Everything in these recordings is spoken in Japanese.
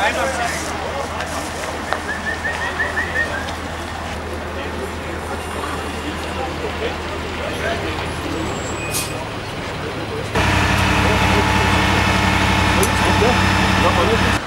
Ja, steeds.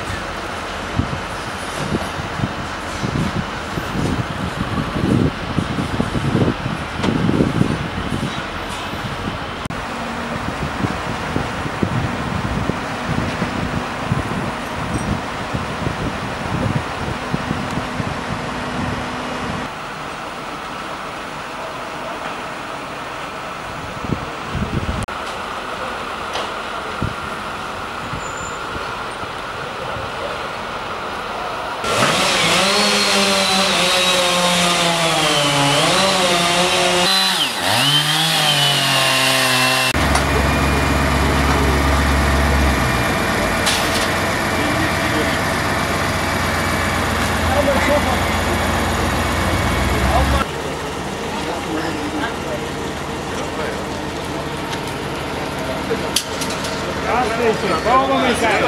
Kom maar mee zijn.